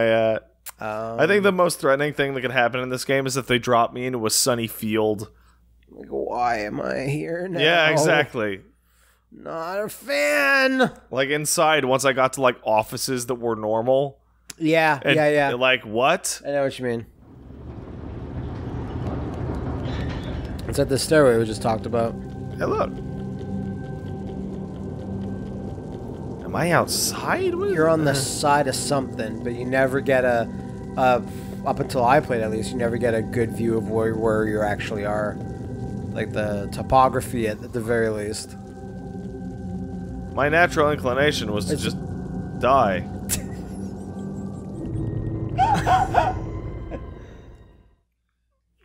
At? Um, I think the most threatening thing that could happen in this game is if they drop me into a sunny field. like, why am I here now? Yeah, exactly. Not a fan. Like inside, once I got to like offices that were normal. Yeah, And, yeah, yeah. Like what? I know what you mean. It's at the stairway we just talked about. Hey, Am I outside? What You're on the side of something, but you never get a, a up until I played at least, you never get a good view of where where you actually are, like the topography at, at the very least. My natural inclination was to It's- just die. that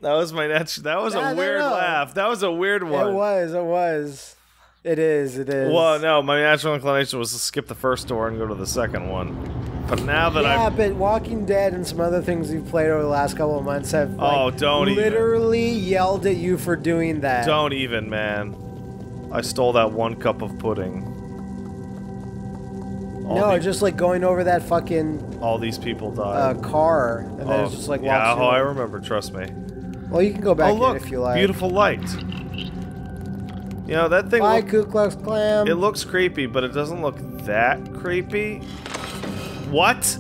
was my natural. That was a weird laugh. That was a weird one. It was, it was, it is, it is. Well, no, my natural inclination was to skip the first door and go to the second one. But now that yeah, I've but Walking Dead and some other things you've played over the last couple of months have like, Oh, don't even. literally yelled at you for doing that. don't even, man, I stole that one cup of pudding. All no, the- just like going over that fucking all these people uh, died. car, and then it's just like yeah, oh, I remember. Trust me. Well, you can go back oh look, in if you like. beautiful light. You know that thing. Bye, Ku Klux Klan. it looks creepy, but it doesn't look that creepy. What?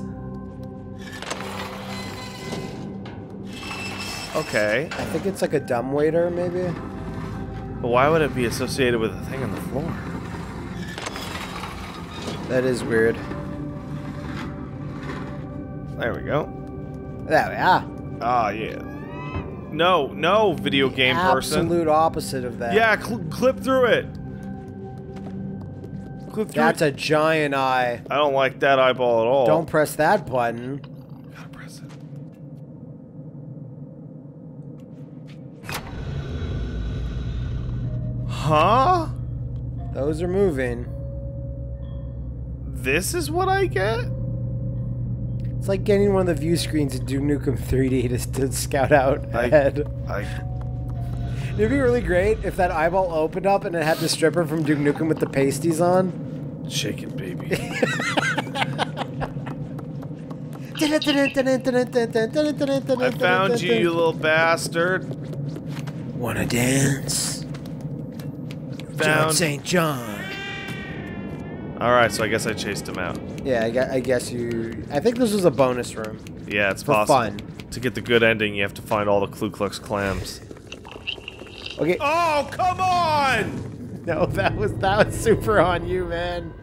Okay, I think it's like a dumb waiter, maybe. but why would it be associated with a thing on the floor? That is weird. There we go. There we are. Ah, yeah. No, no, video game person. Absolute opposite of that. Yeah, cl- clip through it. Clip through That's it. a giant eye. I don't like that eyeball at all. Don't press that button. Gotta press it. Huh? Those are moving. This is what I get? It's like getting one of the view screens to Duke Nukem 3D to, to scout out I- ahead. I It'd be really great if that eyeball opened up and it had the stripper from Duke Nukem with the pasties on. shake it, baby. I found you, you little bastard. Wanna dance? John Found. St. John. All right, so I guess I chased him out. Yeah, I guess, I guess you. I think this was a bonus room. Yeah, it's For possible. fun. To get the good ending, you have to find all the Ku Klux clams. Okay. Oh, come on! No, that was that was super on you, man.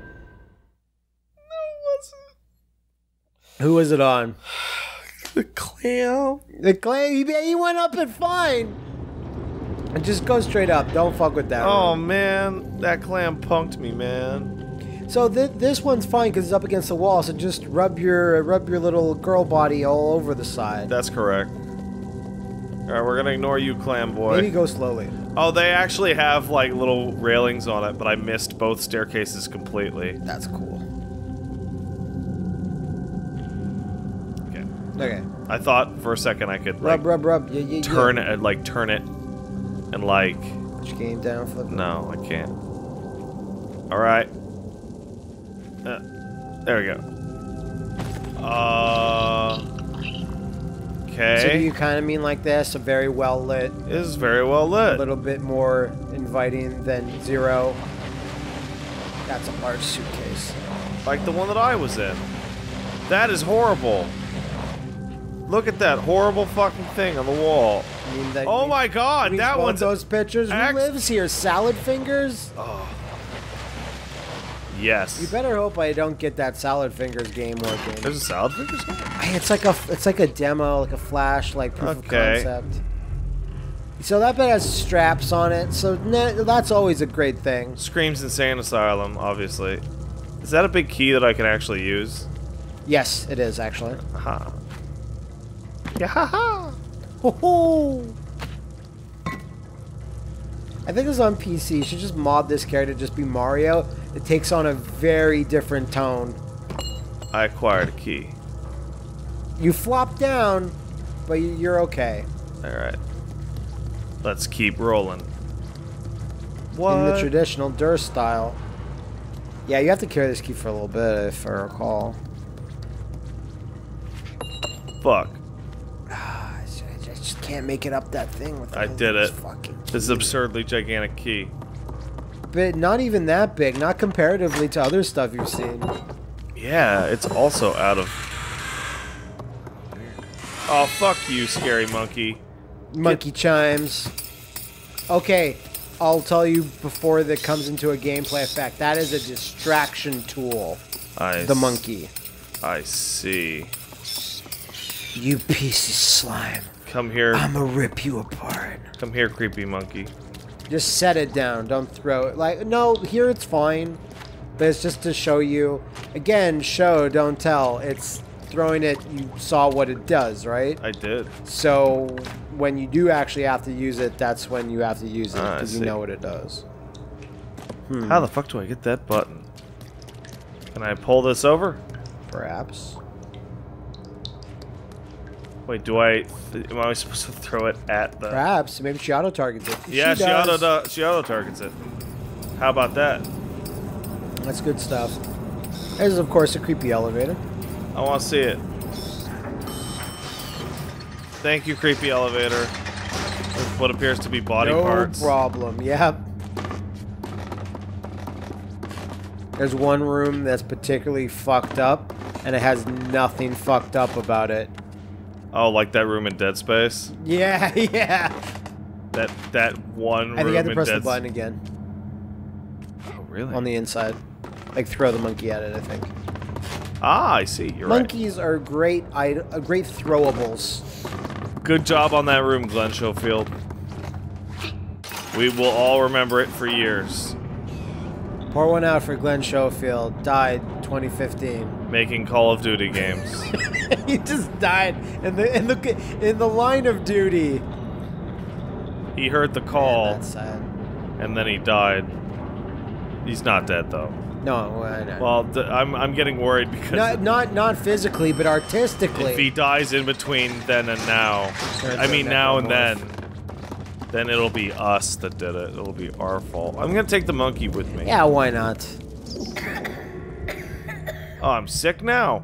No, wasn't. Who was it on? The clam. The clam. He, he went up and fine. And just go straight up. Don't fuck with that. Oh room. man, that clam punked me, man. So th- this one's fine because it's up against the wall. So just rub your rub your little girl body all over the side. That's correct. All right, we're gonna ignore you, clam boy. Maybe go slowly. Oh, they actually have like little railings on it, but I missed both staircases completely. That's cool. Okay. Okay. I thought for a second I could like Rub, rub, rub. Yeah, yeah, yeah. turn it, like turn it, and like Put your game down. Flip. no, I can't. All right. Uh, there we go. Uh. So do you kind of mean like this? A very well lit, This is very well lit. a little bit more inviting than zero. That's a large suitcase. Like the one that I was in. That is horrible. Look at that horrible fucking thing on the wall. I mean, that, Oh my god, that one's those pictures. Who lives here? Salad fingers. Yes. You better hope I don't get that salad fingers game working. There's a salad fingers game? It's like a it's like a demo, like a flash, like proof Okay. of concept. So that bit has straps on it, so that's always a great thing. Screams Insane Asylum, obviously. Is that a big key that I can actually use? Yes, it is actually. Aha. Yeah, haha. Ho ho! I think it's on PC. You should just mod this character to just be Mario. It takes on a very different tone. I acquired a key. You flop down, but you- you're okay. Alright. Let's keep rolling. In the traditional Durst style. Yeah, you have to carry this key for a little bit, if I recall. fuck? I just- can't make it up that thing with I did it. This absurdly gigantic key. But not even that big, not comparatively to other stuff you've seen. Yeah, it's also out of. Oh fuck you, scary monkey. Monkey chimes. Okay, I'll tell you before that comes into a gameplay effect. That is a distraction tool. I The monkey. I see. You piece of slime. Come here. I'ma rip you apart. Come here, creepy monkey. Just set it down. Don't throw it. Like, no, here it's fine. But it's just to show you. Again, show, don't tell. It's throwing it, you saw what it does, right? I did. So when you do actually have to use it, that's when you have to use it Ah, because you know what it does. Hmm. How the fuck do I get that button? Can I pull this over? Perhaps. Wait, do I? Am I supposed to throw it at the? Perhaps. Maybe she auto targets it. Yeah, she, does. auto she auto targets it. How about that? That's good stuff. There's, of course, a creepy elevator. I want to see it. Thank you, creepy elevator. With what appears to be body no parts. problem. Yep. There's one room that's particularly fucked up, and it has nothing fucked up about it. Oh, like that room in Dead Space. Yeah, yeah. That that one room I think I have to press the button again Oh, really? on the inside. Like throw the monkey at it, I think. ah, I see. You're right. Monkeys are great, I, uh, great throwables. Good job on that room, Glen Schofield. We will all remember it for years. Pour one out for Glen Schofield. Died 2015. Making Call of Duty games. he just died in the in the in the line of duty. he heard the Man, call, that's sad. and then he died. He's not dead though. No, I know. Well, th- I'm I'm getting worried because not not not physically, but artistically. if he dies in between then and now, I mean now and then, then it'll be us that did it. It'll be our fault. I'm gonna take the monkey with me. yeah, why not? Oh, I'm sick now.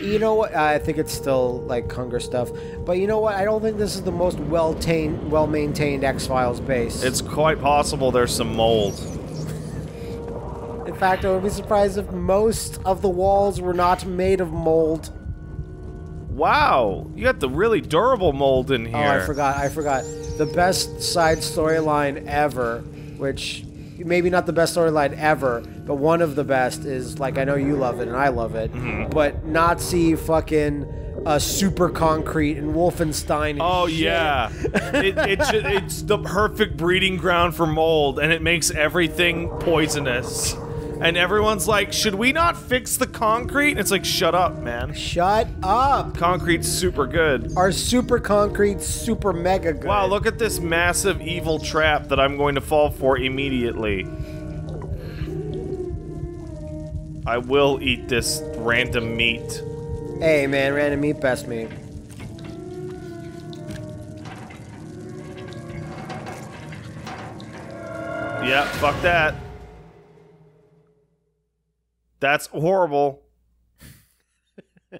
You know what? I think it's still like hunger stuff, but you know what? I don't think this is the most well tained, well maintained X Files base. It's quite possible there's some mold. In fact, I would be surprised if most of the walls were not made of mold. Wow, you got the really durable mold in here. Oh, I forgot. I forgot. The best side storyline ever, which maybe not the best storyline ever, but one of the best is like I know you love it and I love it, Mm-hmm. but Nazi fucking uh, super concrete and Wolfenstein. And Oh shit. yeah, it, it ju- it's the perfect breeding ground for mold, and it makes everything poisonous. And everyone's like, "Should we not fix the concrete?" And it's like, "Shut up, man. Shut up. Concrete's super good." Our super concrete, super mega good. Wow, look at this massive evil trap that I'm going to fall for immediately. I will eat this random meat. Hey man, random meat, best meat. Yeah, fuck that. That's horrible.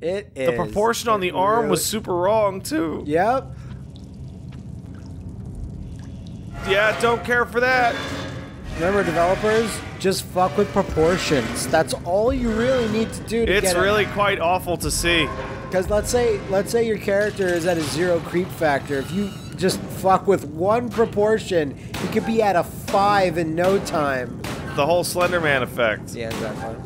It is. The proportion on the It arm was super wrong too. Yep. Yeah, don't care for that. Remember, developers, just fuck with proportions. That's all you really need to do to It's really quite awful to see. Because let's say let's say your character is at a zero creep factor. If you just fuck with one proportion, you could be at a five in no time. The whole Slenderman effect. Yeah, exactly.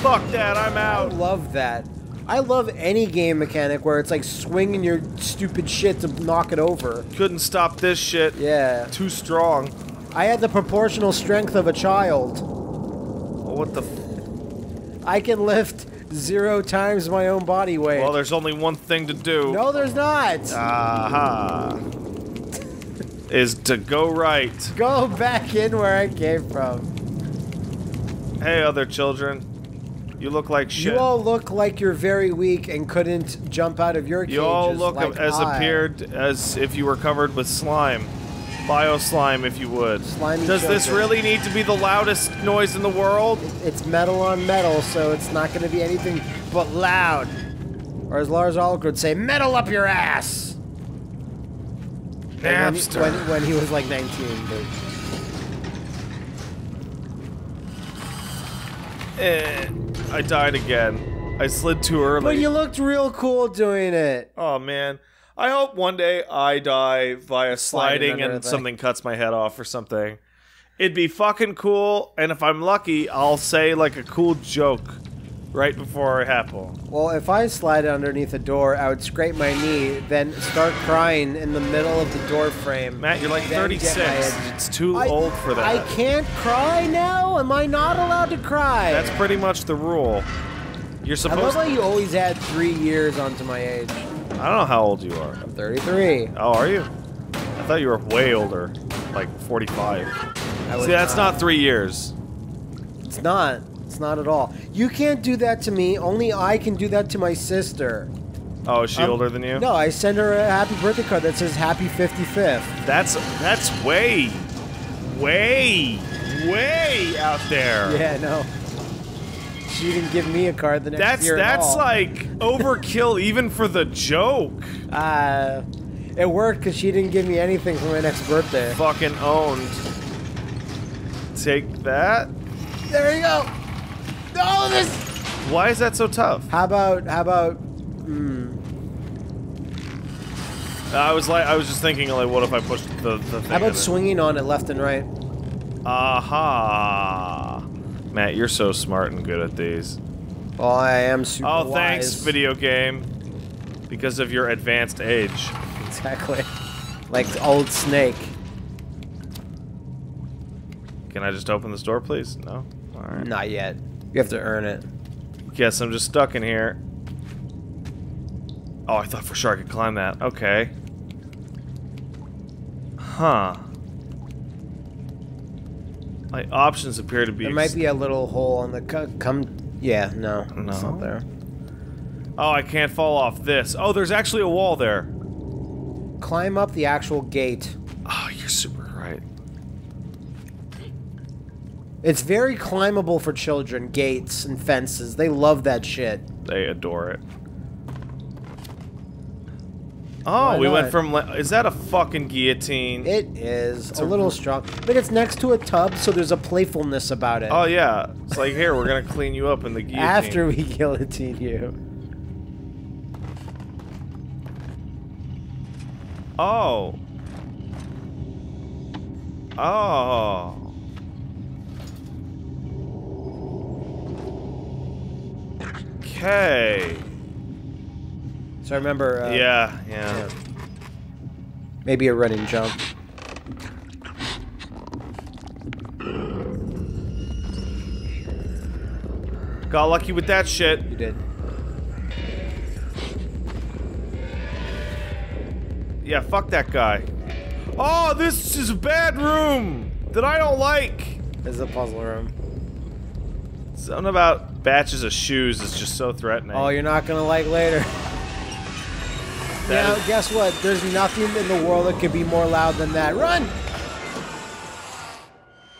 Fuck that, I'm I out. love that. I love any game mechanic where it's like swinging your stupid shit to knock it over. Couldn't stop this shit. Yeah. Too strong. I had the proportional strength of a child. What the? F- I can lift zero times my own body weight. well, there's only one thing to do. no, there's not. Aha. Is to go right. Go back in where I came from. Hey, other children. You look like shit. You all look like you're very weak and couldn't jump out of your cages. You all look like as I. appeared as if you were covered with slime. Bio slime, if you would. Slimy Does this really need to be the loudest noise in the world? It's metal on metal, so it's not going to be anything but loud. Or as Lars Ulrich would say, metal up your ass. Like when, he, when, when he was like 19. But Eh, I died again. I slid too early. But you looked real cool doing it. Oh man. I hope one day I die via sliding under and something cuts my head off or something. It'd be fucking cool, and if I'm lucky, I'll say like a cool joke right before it happens. Well, if I slide underneath a door, I would scrape my knee, then start crying in the middle of the door frame. Matt, you're like 36. It's too I- old for that. I can't cry now? Am I not allowed to cry? That's pretty much the rule. You're supposed I love how you always add three years onto my age. I don't know how old you are. I'm 33. Oh, are you? I thought you were way older, like 45. I See, that's not three years. It's not. It's not at all. You can't do that to me. Only I can do that to my sister. Oh, is she Um, older than you? No, I send her a happy birthday card that says happy 55th. That's that's way, way, way out there. Yeah, no. She didn't give me a card the next That's year. at that's like overkill even for the joke. Uh, it worked because she didn't give me anything for my next birthday. Fucking owned. Take that. There you go. Oh, this. Why is that so tough? How about how about? Hmm. I was like, I was just thinking, like, what if I pushed the, the thing? How about swinging on it left and right? Aha! Matt, you're so smart and good at these. Well, I am super Oh, thanks, wise. video game. Because of your advanced age. Exactly. Like old snake. Can I just open this door, please? No? Alright. Not yet. You have to earn it. Guess I'm just stuck in here. Oh, I thought for sure I could climb that. Okay. Huh. My options appear to be. There might be a little hole on the co- come. Yeah, no, it's No. not there. Oh, I can't fall off this. Oh, there's actually a wall there. Climb up the actual gate. Oh, you're super right. It's very climbable for children. Gates and fences. They love that shit. They adore it. Oh, Why we went from. Is that a fucking guillotine? It is It's a a little strong, but it's next to a tub, so there's a playfulness about it. oh yeah, it's like here we're gonna clean you up in the guillotine. After we guillotine you. Oh. Oh. Okay. So I remember, uh, yeah, yeah. yeah. maybe a running jump. Got lucky with that shit. You did. Yeah, fuck that guy. Oh, this is a bad room that I don't like. This is a puzzle room. Something about batches of shoes is just so threatening. Oh, you're not gonna like later. That now, is- guess what? There's nothing in the world that could be more loud than that. Run!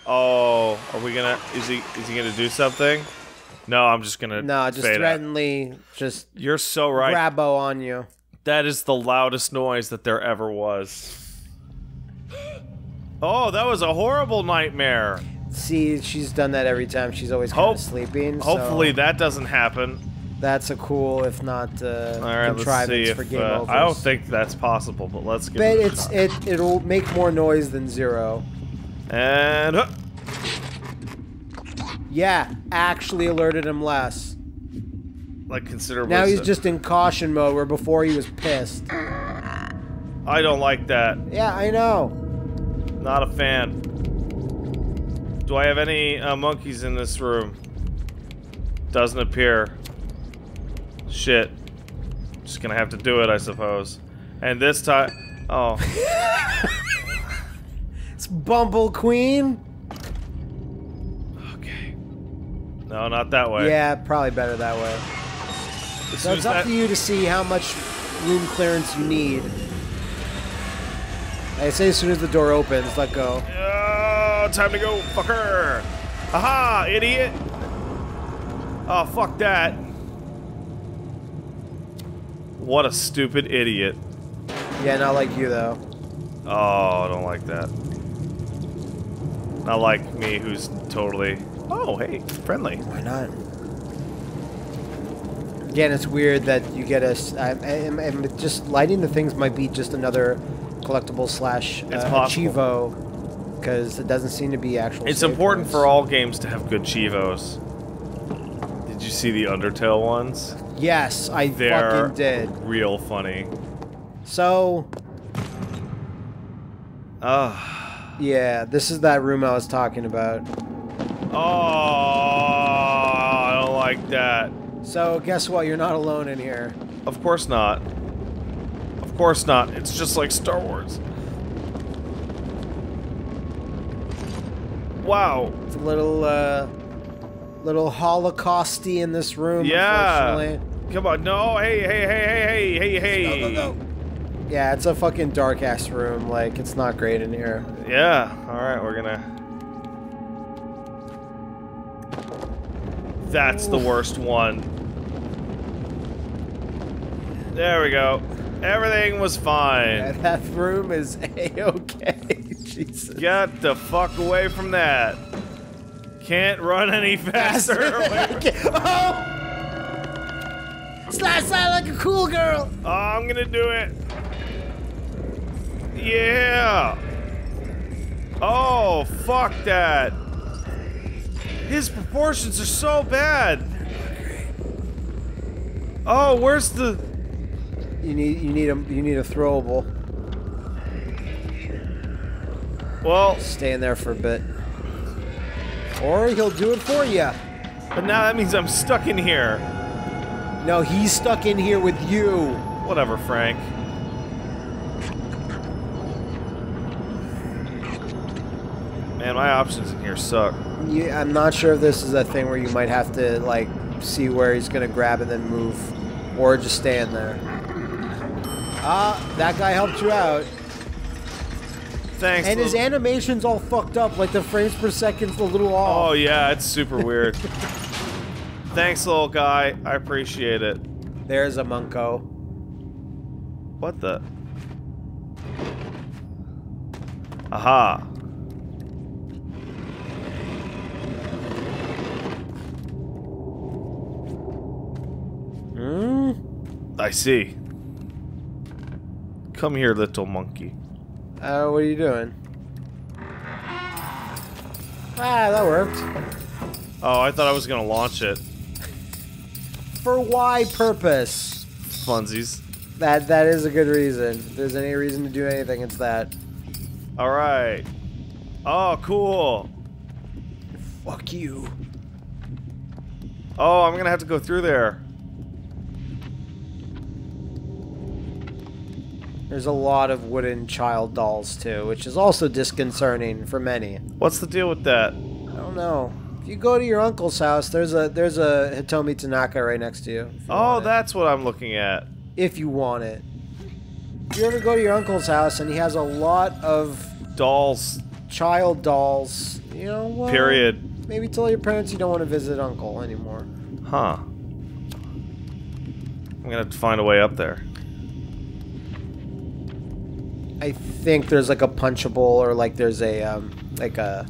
Oh, are we gonna? Is he? Is he gonna do something? No, I'm just gonna. No, just out. threateningly, just You're so right. grabbo on you. That is the loudest noise that there ever was. Oh, that was a horrible nightmare. See, she's done that every time. She's always kind Hope- of sleeping. Hopefully so that doesn't happen. That's a cool, if not uh, right, contrivance see for game Uh, overs. I don't think that's possible, but let's give But it it's it it'll make more noise than zero. And huh, Yeah, actually alerted him less. like considerably. Now he's just in caution mode, where before he was pissed. I don't like that. Yeah, I know. Not a fan. Do I have any uh, monkeys in this room? Doesn't appear. Shit. Just gonna have to do it, I suppose. And this time, oh, It's Bumble Queen. okay. No, not that way. Yeah, probably better that way. As So it's up that- to you to see how much room clearance you need. I say as soon as the door opens, let go. Oh, time to go, fucker! Aha, idiot! Oh, fuck that. What a stupid idiot. Yeah, not like you though. Oh, I don't like that. Not like me, who's totally... Oh, hey, friendly. Why not? Again, it's weird that you get a. I, I, I- just lighting the things might be just another collectible slash uh. cheevo, because it doesn't seem to be actual. It's important points. for all games to have good cheevos. Did you see the Undertale ones? Yes, I They're fucking did. real funny. So Ah. yeah, this is that room I was talking about. oh, I don't like that. So guess what? You're not alone in here. Of course not. Of course not. It's just like Star Wars. Wow. It's a little, uh, little holocausty in this room. Yeah. Come on. No. Hey, hey, hey, hey, hey, hey, hey. Yeah, it's a fucking dark ass room. Like it's not great in here. Yeah. All right. We're gonna. That's the worst one. There we go. Everything was fine. Yeah, that room is a okay. Jesus. Get the fuck away from that. Can't run any faster. oh! Slide, slide like a cool girl. Oh, I'm gonna do it. Yeah. Oh, fuck that. His proportions are so bad. Oh, where's the? You need, you need a, you need a throwable. Well, Stay in there for a bit. Or he'll do it for you. but now that means I'm stuck in here. No, he's stuck in here with you. Whatever, Frank. Man, my options in here suck. You, I'm not sure if this is a thing where you might have to like see where he's gonna grab and then move, or just stay in there. Ah, that guy helped you out. Thanks. And his animation's all fucked up, like the frames per second's a little off. Oh yeah, it's super weird. Thanks, little guy. I appreciate it. There's a Munko. What the? Aha. Hmm? I see. Come here, little monkey. Uh, what are you doing? Ah, that worked. Oh, I thought I was gonna launch it. For why purpose? Funsies. That that is a good reason. If there's any reason to do anything, it's that. All right. Oh, cool. Fuck you. Oh, I'm gonna have to go through there. There's a lot of wooden child dolls too, which is also disconcerting for many. What's the deal with that? I don't know. You go to your uncle's house, there's a there's a Hitomi Tanaka right next to you. Oh, that's what I'm looking at. if you want it. If you ever go to your uncle's house and he has a lot of Dolls. child dolls, you know what? Period. Maybe tell your parents you don't want to visit uncle anymore. Huh. I'm gonna have to find a way up there. I think there's like a punchable or like there's a um like a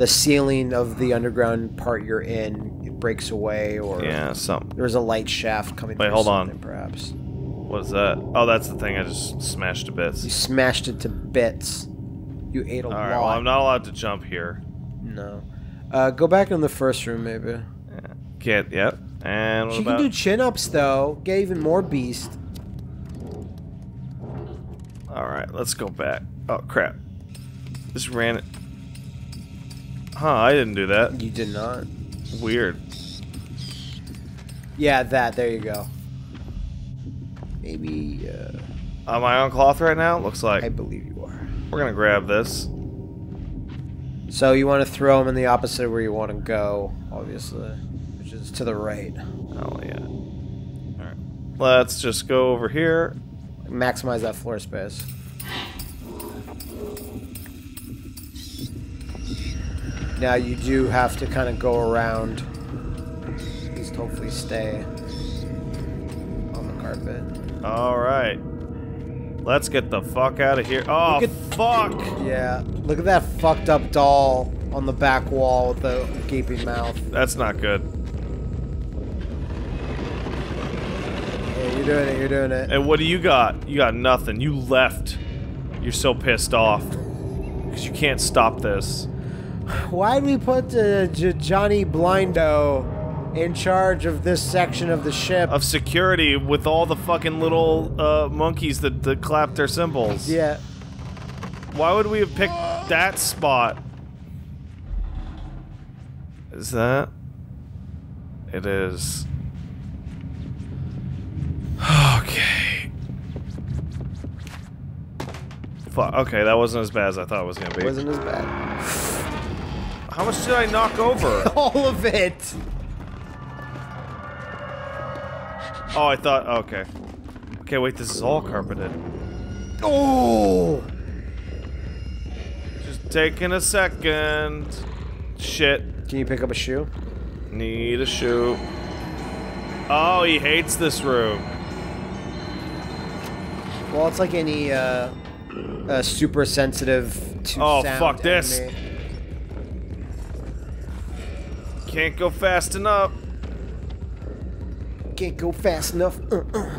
the ceiling of the underground part you're in it breaks away or Yeah, something. there's a light shaft coming Wait, hold on. perhaps. What is that? Oh, that's the thing I just smashed to bits. You smashed it to bits. You ate a All lot. right, well, I'm not allowed to jump here. No. Uh, go back in the first room, maybe. Yeah. Can't. Yep. And what She about? can do chin ups though. Get even more beast. All right, let's go back. Oh crap! Just ran it. Huh? I didn't do that. You did not. Weird. Yeah, that. There you go. Maybe. Uh, Am I on cloth right now? Looks like. I believe you are. We're gonna grab this. So you want to throw him in the opposite of where you want to go, obviously, which is to the right. Oh yeah. All right. Let's just go over here. Maximize that floor space. Now you do have to kind of go around. At least hopefully stay on the carpet. All right. Let's get the fuck out of here. Oh, Look fuck. Yeah, look at that fucked up doll on the back wall with the gaping mouth. That's not good. Yeah, you're doing it. You're doing it. And what do you got? You got nothing. You left. You're so pissed off. Because you can't stop this. Why'd we put uh, Johnny Blindo in charge of this section of the ship? Of security with all the fucking little uh, monkeys that, that clap their cymbals. yeah. Why would we have picked that spot? Is that? It is. Okay. Fuck. Okay, that wasn't as bad as I thought it was gonna be. Wasn't as bad. How much did I knock over? All of it. oh, I thought. Okay. Okay, wait. This is all carpeted. Oh. Just taking a second. Shit. Can you pick up a shoe? Need a shoe. Oh, he hates this room. Well, it's like any uh, uh super sensitive to Oh, fuck this. enemy. Can't go fast enough. Can't go fast enough. Uh, uh.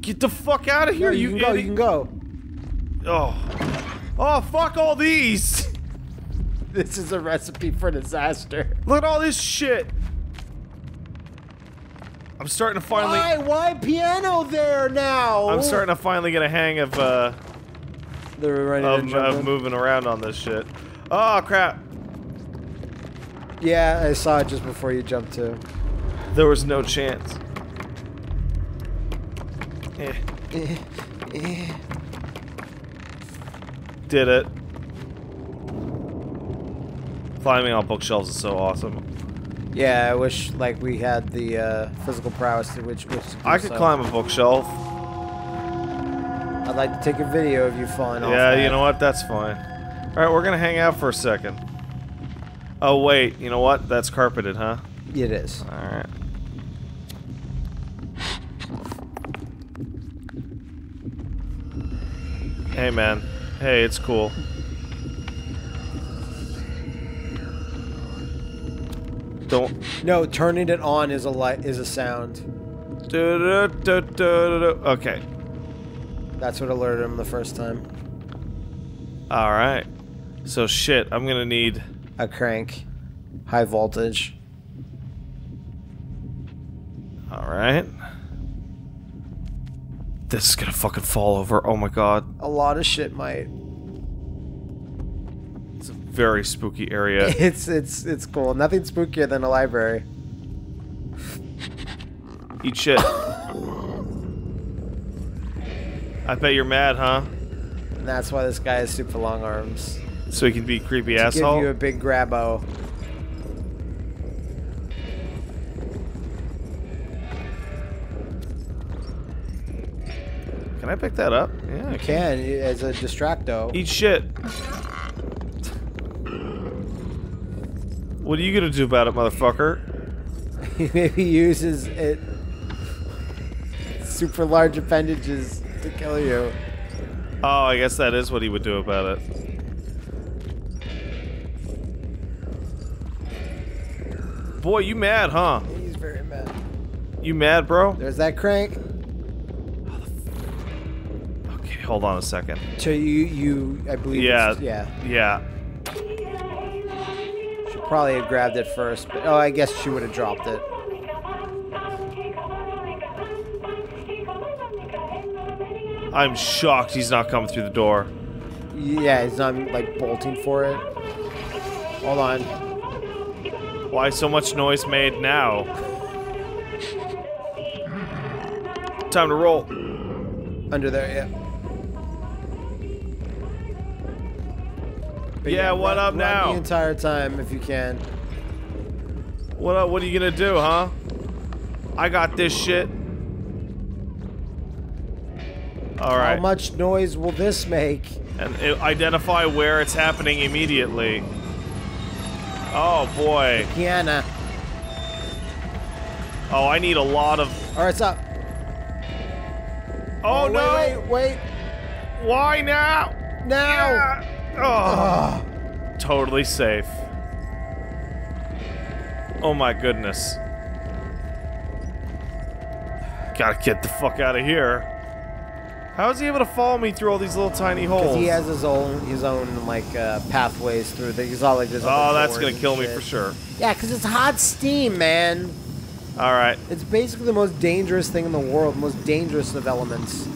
Get the fuck out of No, here, you, you, can go. You can go. Oh. Oh, fuck all these. This is a recipe for disaster. Look at all this shit. I'm starting to finally. Why? Why piano there now? I'm starting to finally get a hang of uh of, of moving around on this shit. Oh crap! Yeah, I saw it just before you jumped to. There was no chance. Eh. Did it. Climbing on bookshelves is so awesome. Yeah, I wish like we had the uh, physical prowess to which which. I could so. climb a bookshelf. I'd like to take a video of you falling off. Yeah, you know what? That's fine. Alright, we're gonna hang out for a second. Oh, wait. You know what? That's carpeted, huh? It is. Alright. Hey, man. Hey, it's cool. Don't. No, turning it on is a light is a sound. Du-du-du-du-du-du. Okay. That's what alerted him the first time. Alright. So, shit. I'm gonna need. A crank, high voltage. Alright. This is gonna fucking fall over. Oh my god. A lot of shit might. It's a very spooky area. It's it's it's cool. Nothing spookier than a library. Eat shit. I bet you're mad, huh? And that's why this guy has super long arms. So he can be a creepy Give asshole? you a big grabbo. Can I pick that up? Yeah, I can. can as a distracto. Eat shit. What are you gonna do about it, motherfucker? He maybe uses it uh, super large appendages to kill you. Oh, I guess that is what he would do about it. Boy, you mad, huh? He's very mad. You mad, bro? There's that crank. Okay, hold on a second. So you you I believe Yeah. yeah. Yeah. Should probably have grabbed it first, but oh I guess she would have dropped it. I'm shocked he's not coming through the door. Yeah, he's not like bolting for it. Hold on. Why so much noise made now? Time to roll. Under there, yeah. But Yeah, what run- up run now? The entire time if you can. What up, what are you gonna do, huh? I got this shit. Alright. How much noise will this make? And uh, identify where it's happening immediately. Oh boy. Piana. Oh, I need a lot of. All right, it's up. Oh, oh, wait, no! Wait, wait, Why now? now. Yeah. Oh, totally safe. Oh my goodness. Gotta get the fuck out of here. How is he able to follow me through all these little tiny holes? Because he has his own, his own like uh, pathways through. The, he's all like this. oh, that's gonna kill me for sure. Yeah, because it's hot steam, man. All right, It's basically the most dangerous thing in the world, most dangerous of elements.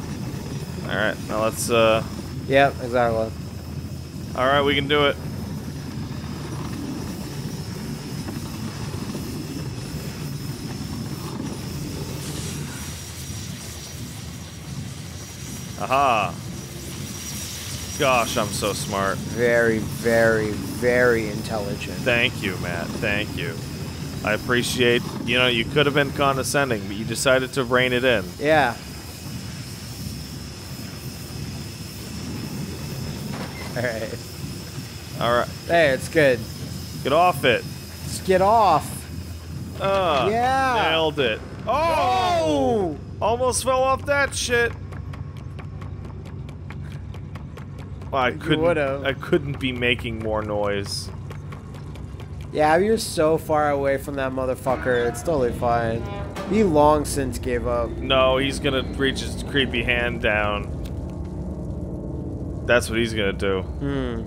all right. Now let's. uh Yep, exactly. All right, we can do it. Aha. Gosh, I'm so smart. Very, very, very intelligent. Thank you, Matt. Thank you. I appreciate, you know, you could have been condescending, but you decided to rein it in. Yeah. All right. All right. Hey, it's good. Get off it. Let's get off. Uh, Yeah. Nailed it. Oh! Almost fell off that shit. Well, I couldn't. I couldn't be making more noise. Yeah, you're so far away from that motherfucker. It's totally fine. He long since gave up. No, he's gonna reach his creepy hand down. That's what he's gonna do. Hmm.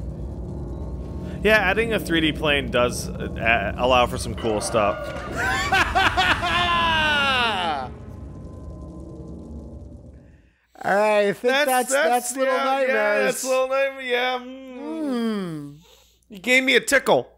Yeah, adding a 3D plane does uh, allow for some cool stuff. All right, I think that's that's, Little yeah, Nightmares. Yeah, that's Little Nightmares. Yeah. mm. You gave me a tickle.